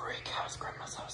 Brick house, grandma's house,